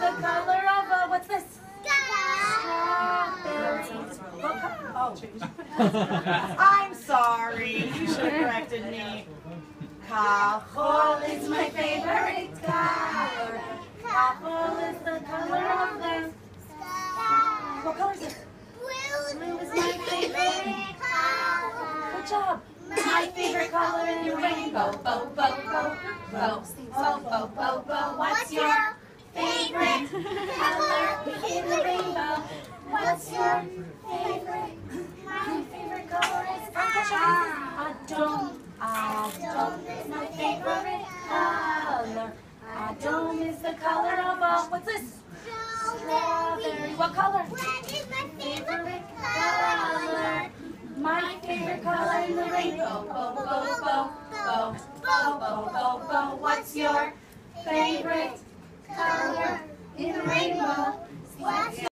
the color of a, what's this? Strawberries. oh. I'm sorry. You should have corrected me. Kahol is my favorite color. Kahol is the color of the sky. What color is it? Blue. Blue is my favorite color. Good job. My favorite color in the rainbow. Bo, bo, bo, bo. Color in the rainbow? What's your favorite? My favorite color is Adom. Adom is my favorite color. Adom is the color of what's this? Strawberry. What color? Red is my favorite color. My favorite color in the rainbow. Bo, bo, bo, bo, bo, bo, bo, bo. What's your